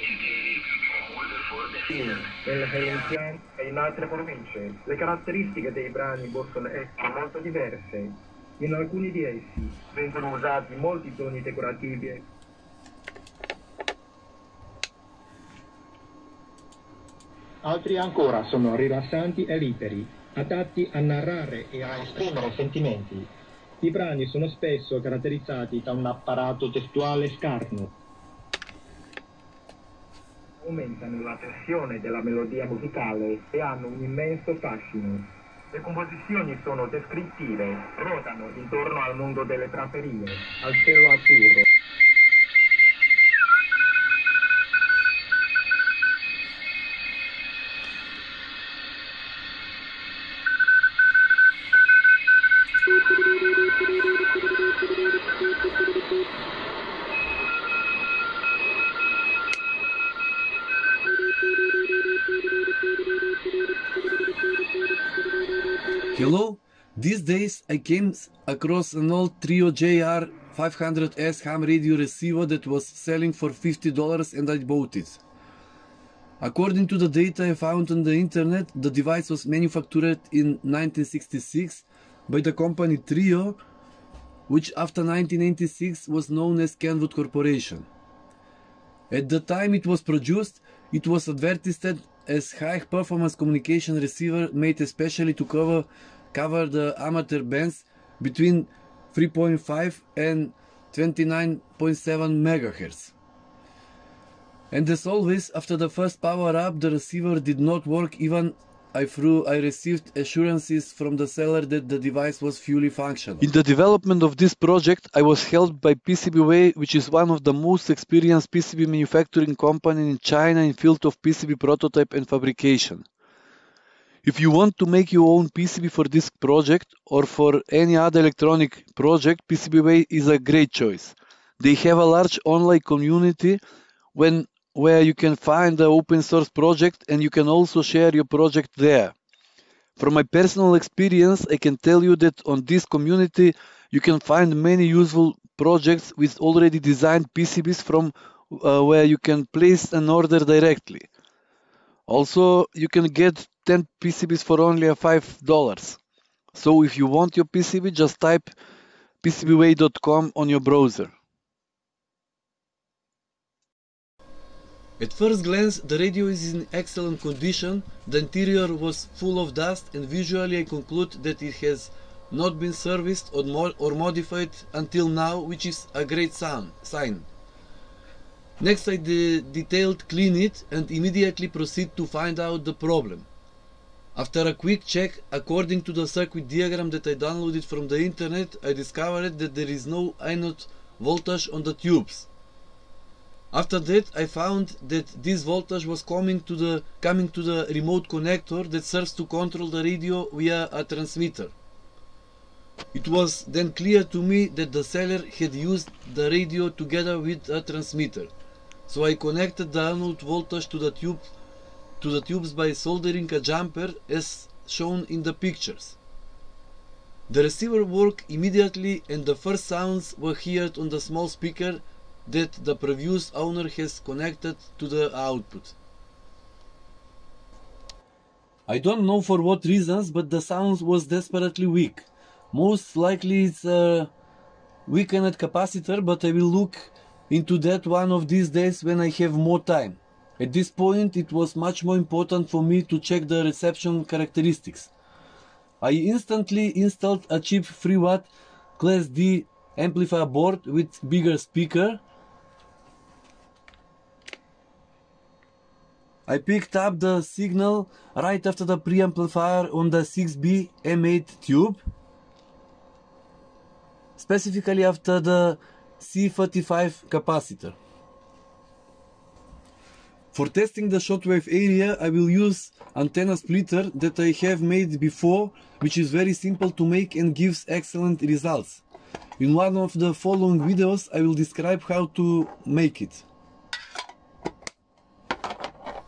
degree. Wonderful definition. Nel Heilongjiang e in altre province le caratteristiche dei brani possono essere molto diverse. In alcuni di essi vengono usati molti toni decorativi Altri ancora sono rilassanti e liberi, adatti a narrare e a esprimere sentimenti. I brani sono spesso caratterizzati da un apparato testuale scarno. Aumentano la tensione della melodia musicale e hanno un immenso fascino. Le composizioni sono descrittive, ruotano intorno al mondo delle praterie, al cielo azzurro. Hello, these days I came across an old Trio JR 500S ham radio receiver that was selling for $50 and I bought it. According to the data I found on the internet, the device was manufactured in 1966 by the company Trio, which after 1986 was known as Kenwood Corporation. At the time it was produced, it was advertised as high performance communication receiver made especially to cover cover the amateur bands between 3.5 and 29.7 MHz. And as always, after the first power up, the receiver did not work even I through I received assurances from the seller that the device was fully functional. In the development of this project, I was helped by PCBWay, which is one of the most experienced PCB manufacturing company in China in field of PCB prototype and fabrication. If you want to make your own PCB for this project or for any other electronic project, PCBWay is a great choice. They have a large online community when where you can find the open source project and you can also share your project there. From my personal experience, I can tell you that on this community you can find many useful projects with already designed PCBs from uh, where you can place an order directly. Also, you can get 10 PCBs for only $5. So if you want your PCB, just type pcbway.com on your browser. At first glance, the radio is in excellent condition, the interior was full of dust and visually I conclude that it has not been serviced or, or modified until now, which is a great sign. Next I de detailed clean it and immediately proceed to find out the problem. After a quick check, according to the circuit diagram that I downloaded from the internet, I discovered that there is no anode voltage on the tubes. After that, I found that this voltage was coming to the coming to the remote connector that serves to control the radio via a transmitter. It was then clear to me that the seller had used the radio together with a transmitter. So I connected the anode voltage to the tube to the tubes by soldering a jumper as shown in the pictures. The receiver worked immediately and the first sounds were heard on the small speaker that the previous owner has connected to the output. I don't know for what reasons, but the sound was desperately weak. Most likely it's a weakened capacitor, but I will look into that one of these days when I have more time. At this point it was much more important for me to check the reception characteristics. I instantly installed a cheap 3 watt class D amplifier board with bigger speaker I picked up the signal right after the preamplifier on the 6B M8 tube, specifically after the C35 capacitor. For testing the shortwave area I will use antenna splitter that I have made before which is very simple to make and gives excellent results. In one of the following videos I will describe how to make it.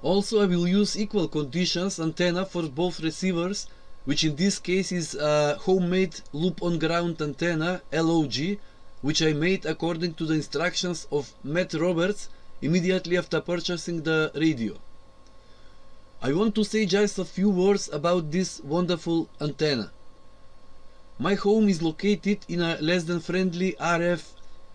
Also, I will use equal conditions antenna for both receivers, which in this case is a homemade loop on ground antenna LOG, which I made according to the instructions of Matt Roberts immediately after purchasing the radio. I want to say just a few words about this wonderful antenna. My home is located in a less than friendly RF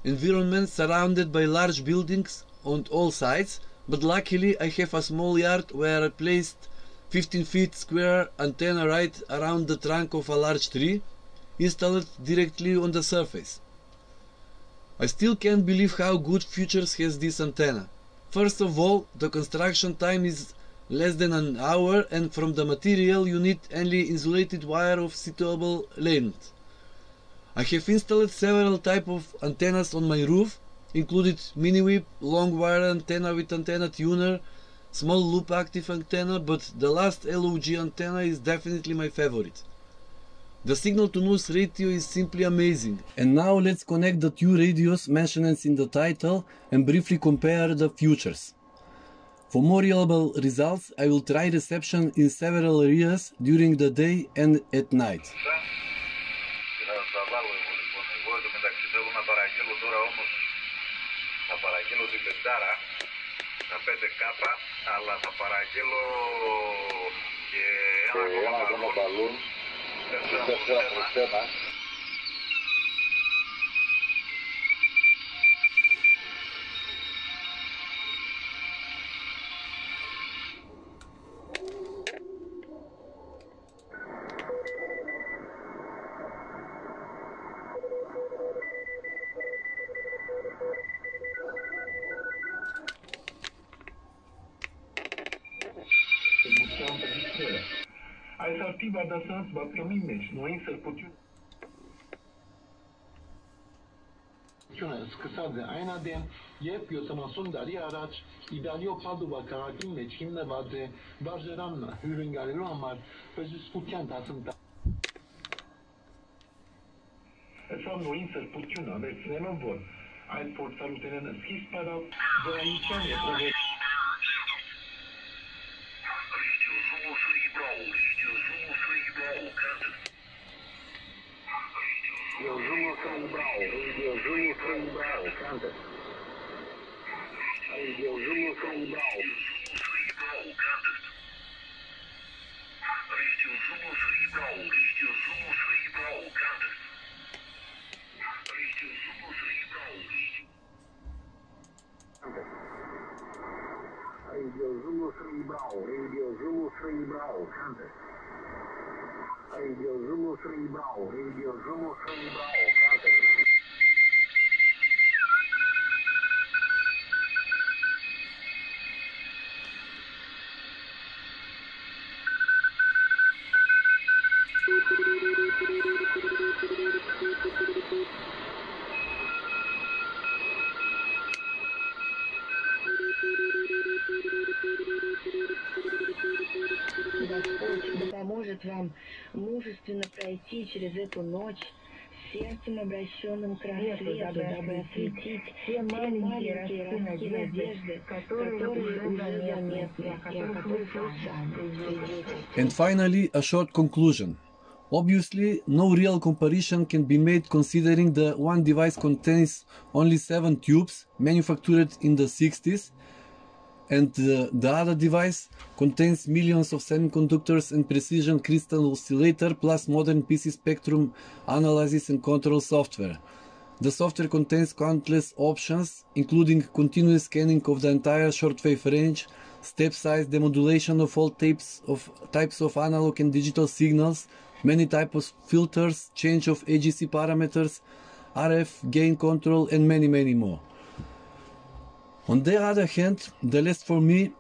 environment surrounded by large buildings on all sides, but luckily I have a small yard where I placed 15 feet square antenna right around the trunk of a large tree, installed directly on the surface. I still can't believe how good Futures has this antenna. First of all, the construction time is less than an hour and from the material you need only insulated wire of suitable length. I have installed several type of antennas on my roof, included mini whip, long wire antenna with antenna tuner, small loop active antenna, but the last LOG antenna is definitely my favorite. The signal to noise ratio is simply amazing. And now let's connect the two radios mentioned in the title and briefly compare the futures. For more reliable results, I will try reception in several areas during the day and at night. 这车我车牌 motive adăsați va primi deci noi să putem scăsat de Einaden, jep eu să mă sun Daria Araç, İdalio Padova Karakin ve Çinle Vadre, Barjeranla, Hürüngarilo deci Amar, Özü Sputyan Tasımta. Înseamnă o insă sputiună, mergi să ne mă păi vor. Ai forța lutenenă schis, dar de aici. Central, Kansas. Radio Zulu Central. Radio Zulu Cerebral, Radio Zulu Cerebral, Kansas. Radio поможет вам мужественно пройти через эту ночь сердцем обращенным к рассвету, дабы осветить те маленькие ростки надежды, которые уже заметны и о которых вы сами And finally, a short conclusion. Obviously, no real comparison can be made considering the one device contains only 7 tubes manufactured in the 60s and uh, the other device contains millions of semiconductors and precision crystal oscillator plus modern PC spectrum analysis and control software. The software contains countless options, including continuous scanning of the entire shortwave range, step size demodulation of all types of types of analog and digital signals, many types of filters, change of AGC parameters, RF gain control, and many many more. On the other hand, the for me,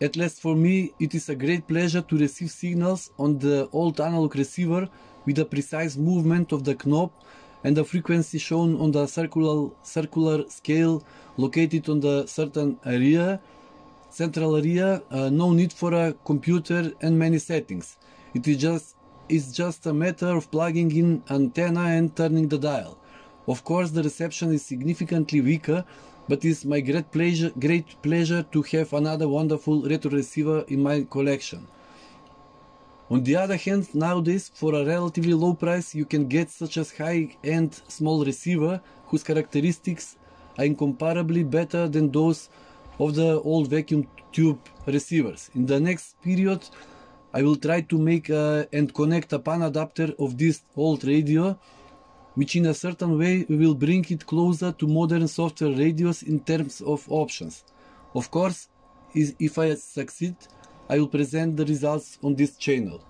at least for me, it is a great pleasure to receive signals on the old analog receiver with a precise movement of the knob and the frequency shown on the circular, circular scale located on the certain area, central area, uh, no need for a computer and many settings. It is just, it's just a matter of plugging in antenna and turning the dial. Of course, the reception is significantly weaker, but it's my great pleasure, great pleasure to have another wonderful retro receiver in my collection. On the other hand, nowadays for a relatively low price you can get such a high-end small receiver whose characteristics are incomparably better than those of the old vacuum tube receivers. In the next period I will try to make uh, and connect a panadapter of this old radio which in a certain way will bring it closer to modern software radios in terms of options. Of course, if I succeed, I will present the results on this channel.